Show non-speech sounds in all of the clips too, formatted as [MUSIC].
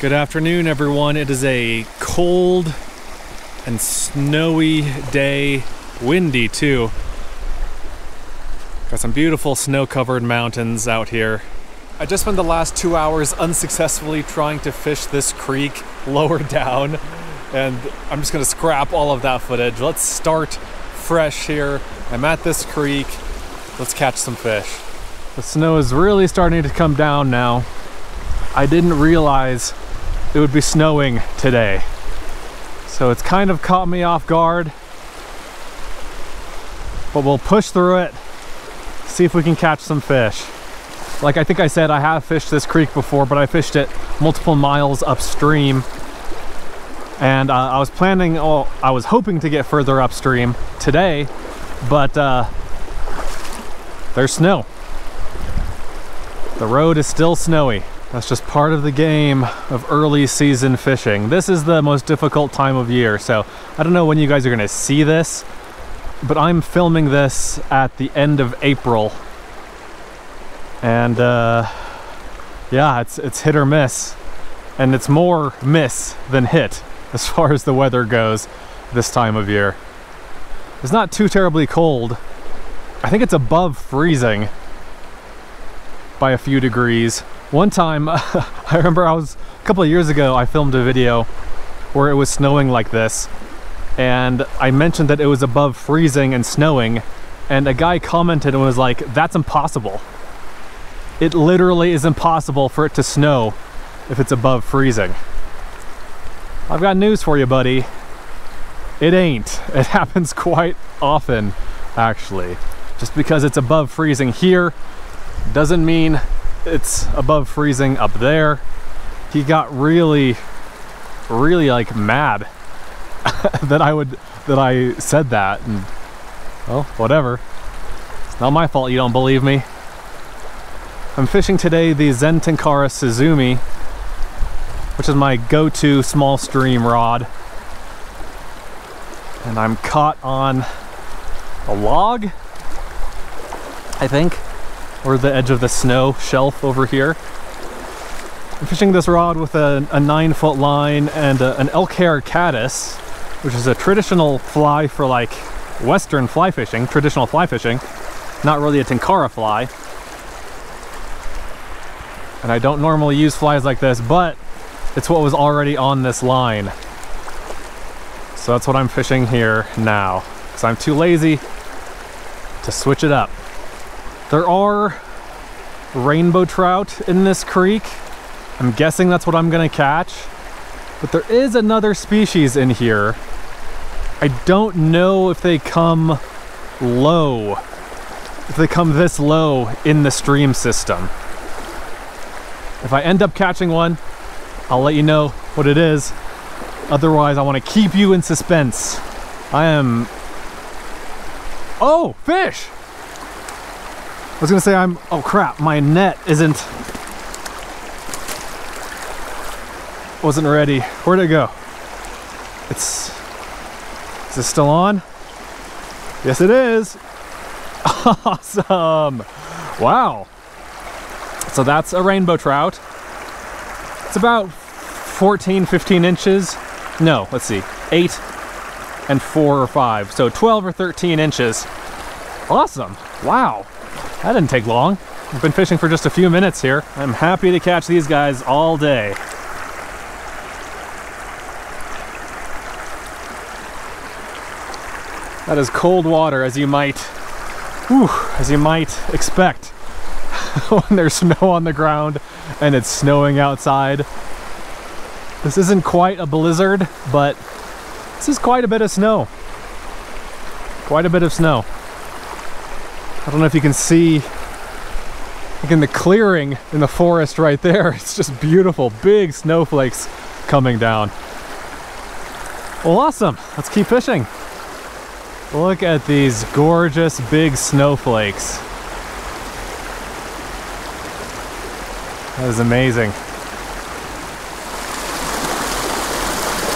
Good afternoon, everyone. It is a cold and snowy day, windy too. Got some beautiful snow covered mountains out here. I just spent the last two hours unsuccessfully trying to fish this creek [LAUGHS] lower down, and I'm just gonna scrap all of that footage. Let's start fresh here. I'm at this creek. Let's catch some fish. The snow is really starting to come down now. I didn't realize it would be snowing today. So it's kind of caught me off guard. But we'll push through it, see if we can catch some fish. Like I think I said, I have fished this creek before, but I fished it multiple miles upstream. And uh, I was planning, oh, I was hoping to get further upstream today, but uh, there's snow. The road is still snowy. That's just part of the game of early season fishing. This is the most difficult time of year, so I don't know when you guys are gonna see this, but I'm filming this at the end of April. And uh, yeah, it's, it's hit or miss. And it's more miss than hit [LAUGHS] as far as the weather goes this time of year. It's not too terribly cold. I think it's above freezing by a few degrees. One time, [LAUGHS] I remember I was, a couple of years ago, I filmed a video where it was snowing like this. And I mentioned that it was above freezing and snowing. And a guy commented and was like, that's impossible. It literally is impossible for it to snow if it's above freezing. I've got news for you, buddy. It ain't. [LAUGHS] It happens quite often, actually. Just because it's above freezing here doesn't mean it's above freezing up there. He got really, really like mad [LAUGHS] that I would, that I said that and well, whatever. It's not my fault you don't believe me. I'm fishing today the Zen Tenkara Suzume, which is my go-to small stream rod. And I'm caught on a log, I think or the edge of the snow shelf over here. I'm fishing this rod with a, a nine foot line and a, an elk hair caddis, which is a traditional fly for like Western fly fishing, traditional fly fishing, not really a Tenkara fly. And I don't normally use flies like this, but it's what was already on this line. So that's what I'm fishing here now, because I'm too lazy to switch it up. There are rainbow trout in this creek. I'm guessing that's what I'm gonna catch. But there is another species in here. I don't know if they come low, if they come this low in the stream system. If I end up catching one, I'll let you know what it is. Otherwise, I want to keep you in suspense. I am... Oh, fish! I was gonna say I'm, oh crap, my net isn't, wasn't ready. Where'd it go? It's, is it still on? Yes it is. [LAUGHS] Awesome. Wow. So that's a rainbow trout. It's about 14, 15 inches. No, let's see, eight and four or five. So 12 or 13 inches. Awesome. Wow. That didn't take long. I've been fishing for just a few minutes here. I'm happy to catch these guys all day. That is cold water as you might, whew, as you might expect [LAUGHS] when there's snow on the ground and it's snowing outside. This isn't quite a blizzard, but this is quite a bit of snow. Quite a bit of snow. I don't know if you can see like in the clearing in the forest right there. [LAUGHS] It's just beautiful, big snowflakes coming down. Well, awesome. Let's keep fishing. Look at these gorgeous big snowflakes. That is amazing.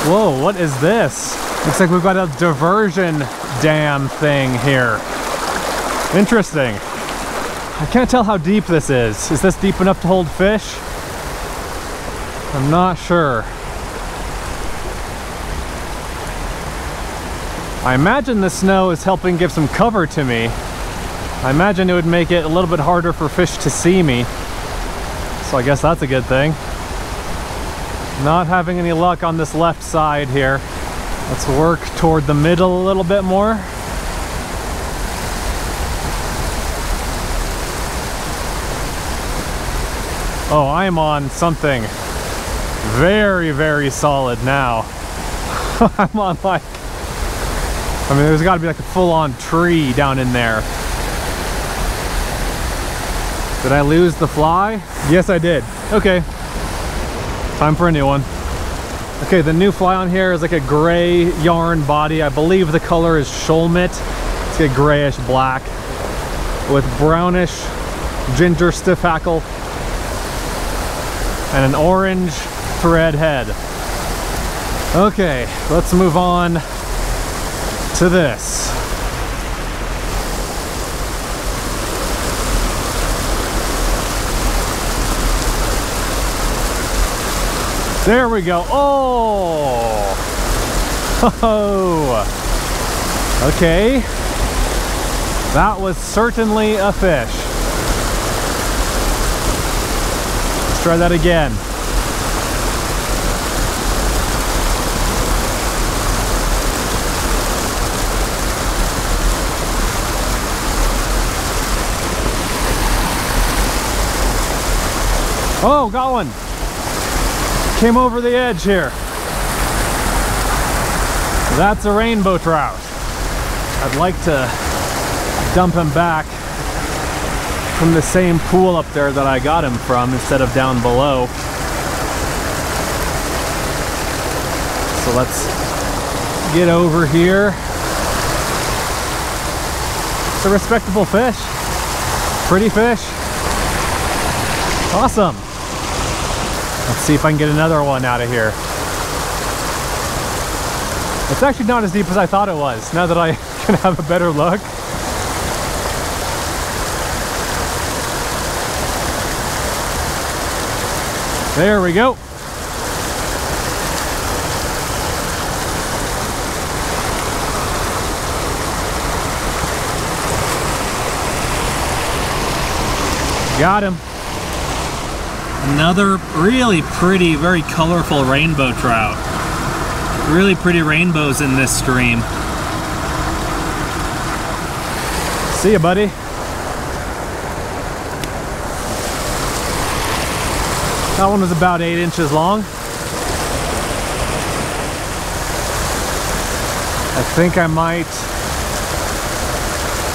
Whoa, what is this? Looks like we've got a diversion dam thing here. Interesting. I can't tell how deep this is. Is this deep enough to hold fish? I'm not sure. I imagine the snow is helping give some cover to me. I imagine it would make it a little bit harder for fish to see me. So I guess that's a good thing. Not having any luck on this left side here. Let's work toward the middle a little bit more. Oh, I'm on something very, very solid now. [LAUGHS] I'm on like, I mean, there's got to be like a full-on tree down in there. Did I lose the fly? Yes, I did. Okay, time for a new one. Okay, the new fly on here is like a gray yarn body. I believe the color is Sholmit. It's a grayish black with brownish ginger stiff hackle and an orange thread head. Okay, let's move on to this. There we go. Oh! Oh! [LAUGHS] Okay. That was certainly a fish. Let's try that again. Oh, got one. Came over the edge here. That's a rainbow trout. I'd like to dump him back from the same pool up there that I got him from instead of down below. So let's get over here. It's a respectable fish. Pretty fish. Awesome. Let's see if I can get another one out of here. It's actually not as deep as I thought it was, now that I [LAUGHS] can have a better look. There we go. Got him. Another really pretty, very colorful rainbow trout. Really pretty rainbows in this stream. See ya, buddy. That one was about eight inches long. I think I might...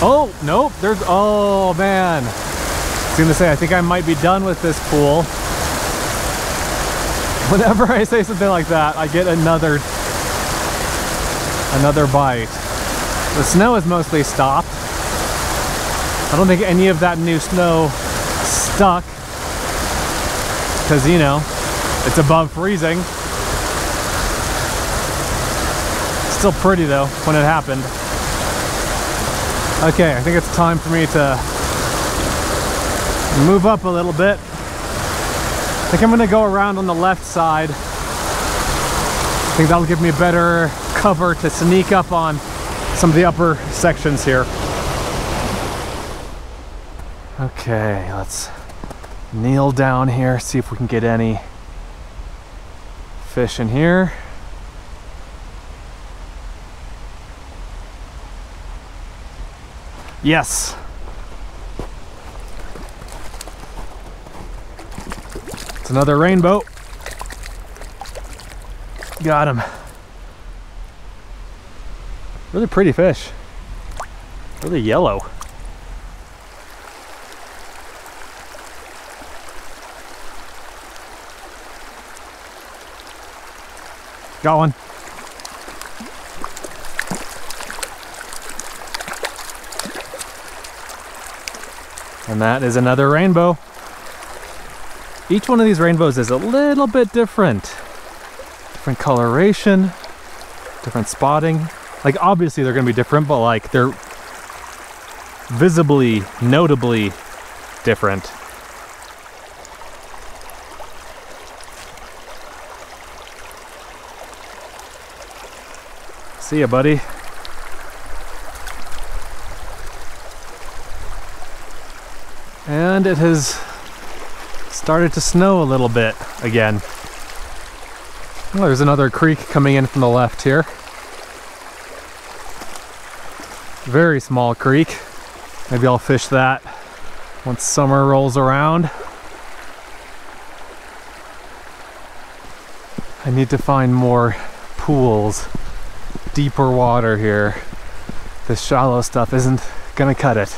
Oh, nope, there's... Oh, man. I was gonna say, I think I might be done with this pool. [LAUGHS] Whenever I say something like that, I get another another bite. The snow is mostly stopped. I don't think any of that new snow stuck because you know it's above freezing. Still pretty though when it happened. Okay, I think it's time for me to move up a little bit I think I'm gonna go around on the left side. I think that'll give me a better cover to sneak up on some of the upper sections here. Okay, let's kneel down here, see if we can get any fish in here. Yes, It's another rainbow. Got him. Really pretty fish. Really yellow. Got one. And that is another rainbow. Each one of these rainbows is a little bit different. Different coloration, different spotting. Like obviously they're gonna be different, but like they're visibly, notably different. See ya, buddy. And it has started to snow a little bit again. Oh, there's another creek coming in from the left here. Very small creek. Maybe I'll fish that once summer rolls around. I need to find more pools, deeper water here. This shallow stuff isn't gonna cut it.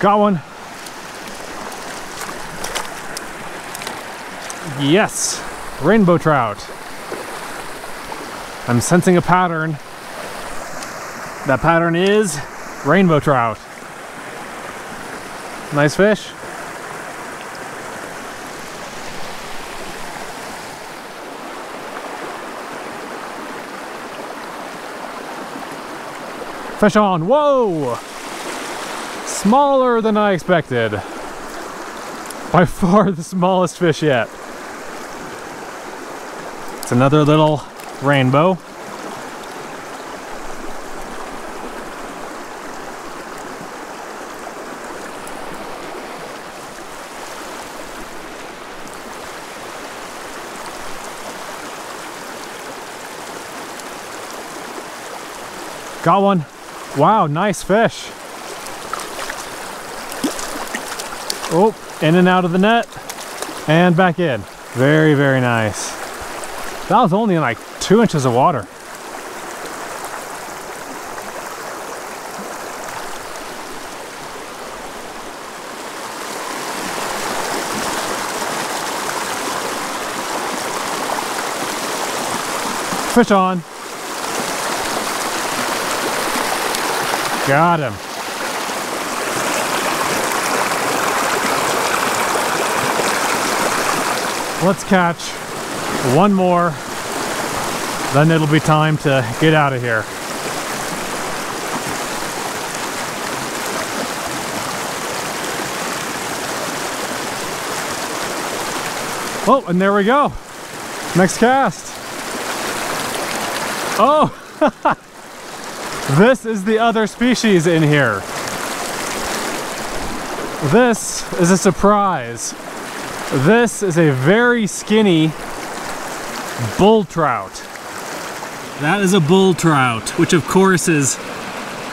Got one. Yes, rainbow trout. I'm sensing a pattern. That pattern is rainbow trout. Nice fish. Fish on, whoa! Smaller than I expected. By [LAUGHS] far the smallest fish yet. It's another little rainbow. Got one. Wow, nice fish. Oh, in and out of the net and back in. Very, very nice. That was only in like two inches of water. Fish on. Got him. Let's catch one more, then it'll be time to get out of here. Oh, and there we go. Next cast. Oh, [LAUGHS] this is the other species in here. This is a surprise. This is a very skinny bull trout. That is a bull trout, which of course is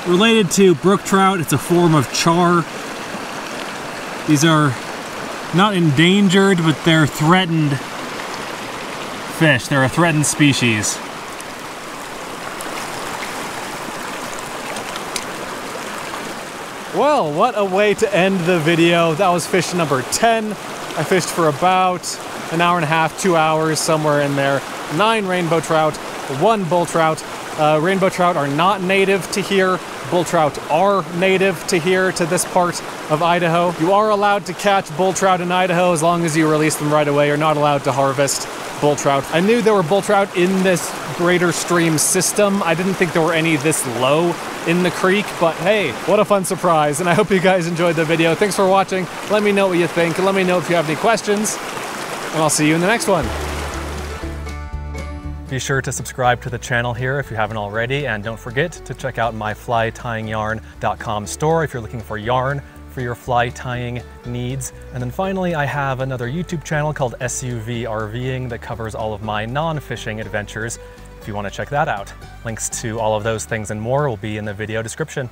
related to brook trout. It's a form of char. These are not endangered, but they're threatened fish. They're a threatened species. Well, what a way to end the video. That was fish number 10. I fished for about an hour and a half, two hours, somewhere in there. Nine rainbow trout, one bull trout. Uh, rainbow trout are not native to here. Bull trout are native to here, to this part of Idaho. You are allowed to catch bull trout in Idaho as long as you release them right away. You're not allowed to harvest bull trout. I knew there were bull trout in this greater stream system. I didn't think there were any this low in the creek, but hey, what a fun surprise. And I hope you guys enjoyed the video. Thanks for watching. Let me know what you think. Let me know if you have any questions, and I'll see you in the next one. Be sure to subscribe to the channel here if you haven't already, and don't forget to check out my flytyingyarn.com store if you're looking for yarn for your fly tying needs. And then finally, I have another YouTube channel called SUVRVing that covers all of my non-fishing adventures if you want to check that out. Links to all of those things and more will be in the video description.